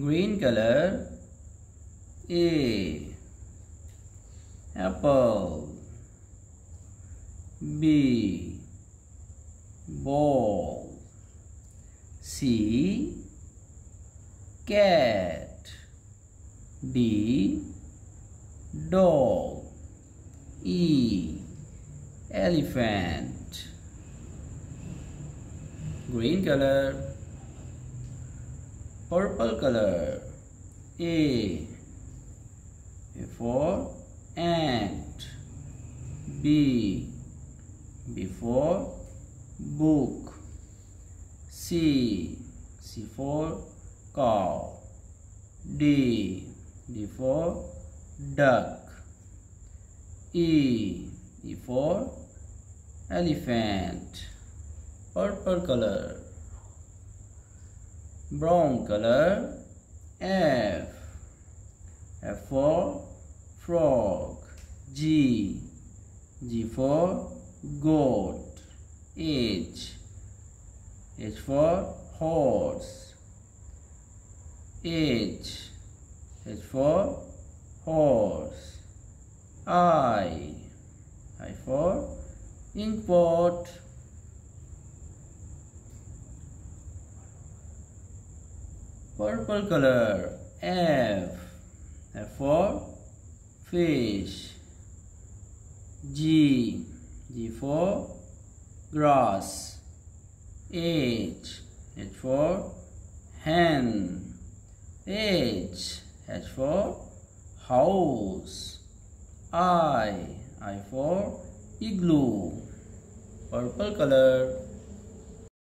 green color A. Apple. B. Ball. C. Cat. D. Dog. E. Elephant. Green color purple color. A. A for ant B. B for book. C. C for cow. D. D for duck. E. E for elephant. Purple color brown color F. F for frog. G. G for goat. H. H for horse. H. H for horse. I. I for inkpot purple color. F. F for fish. G. G for grass. H. H for hen. H. H for house. I. I for igloo. Purple color